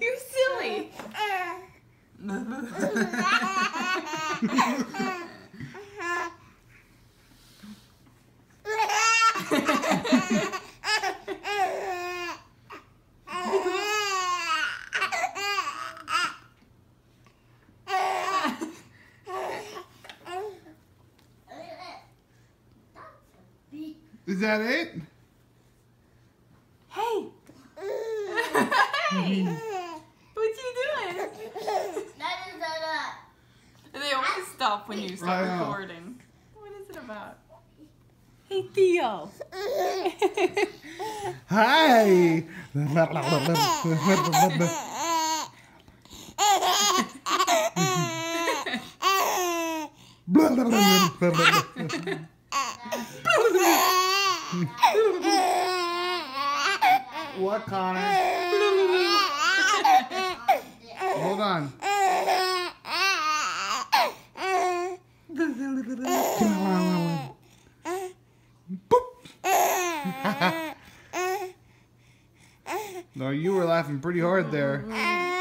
You're silly. Is that it? Hey. hey. Mm-hmm. What you doing? And they always stop when you start I recording. What is it about? Hey Theo. Hi. what, Connor? Hold on. no, you were laughing pretty hard there.